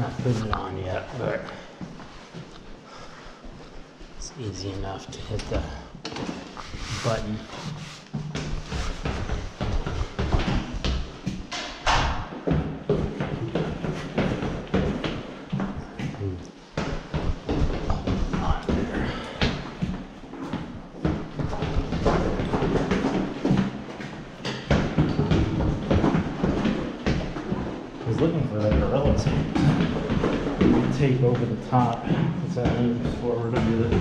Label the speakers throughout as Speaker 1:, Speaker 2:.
Speaker 1: Not putting it on yet, but it's easy enough to hit the button. Hmm, on there. I was looking for a relative tape over the top. So I moved forward a bit.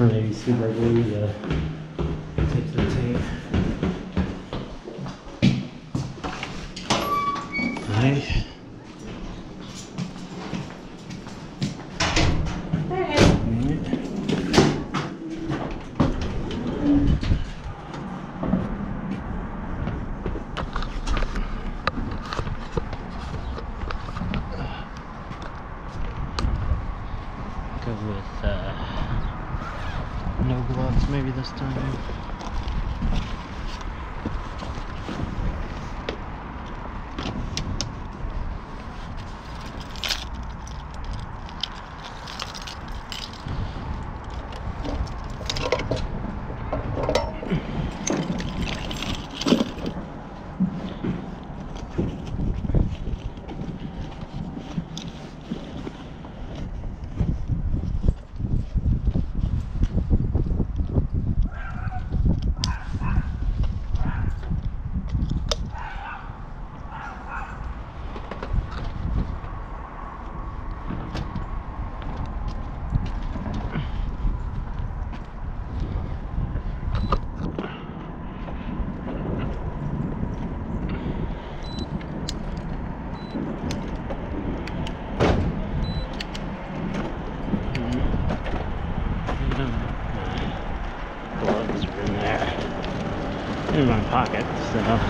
Speaker 1: Or maybe super glue to take the tape. Right. Alright. Maybe this time. My gloves are in there. In my pocket, so. um,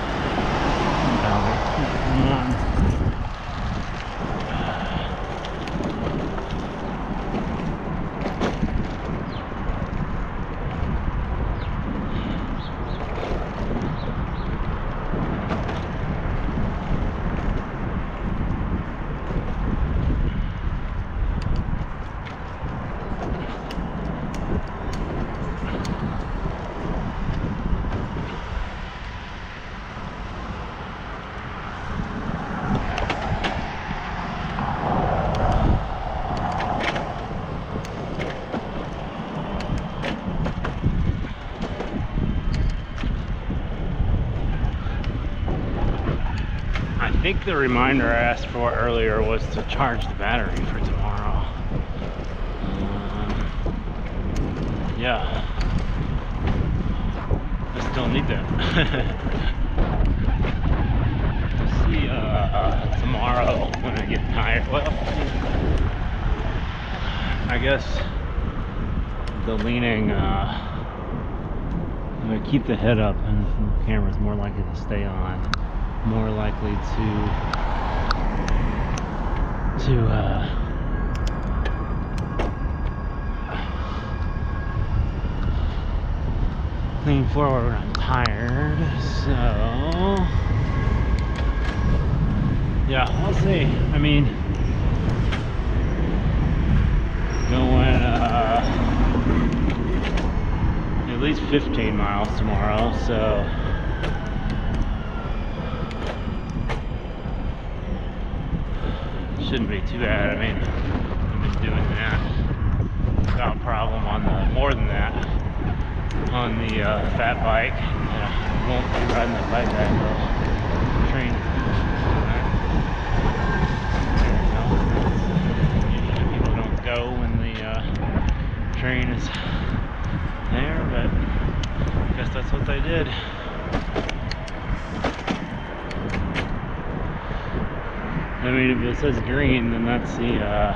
Speaker 1: I think the reminder I asked for earlier was to charge the battery for tomorrow. Um, yeah. I still need that. See uh, tomorrow when I get tired. Well, I guess the leaning, uh, I'm gonna keep the head up and the camera's more likely to stay on more likely to to uh lean forward when I'm tired so. Yeah I'll see. I mean going uh at least 15 miles tomorrow so shouldn't be too bad. I mean, I've been doing that without a problem on the more than that on the uh, fat bike. And I won't be riding the bike back the train. People don't go when the uh, train is there, but I guess that's what they did. I mean, if it says green, then that's the uh,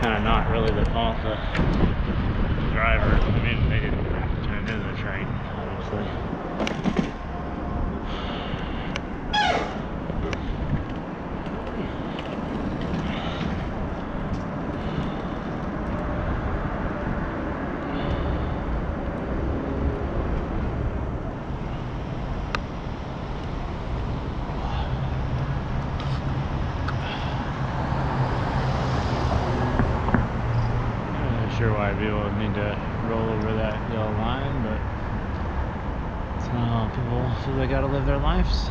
Speaker 1: kind of not really the fault of the driver. Sure why people need to roll over that yellow line, but how people feel they gotta live their lives.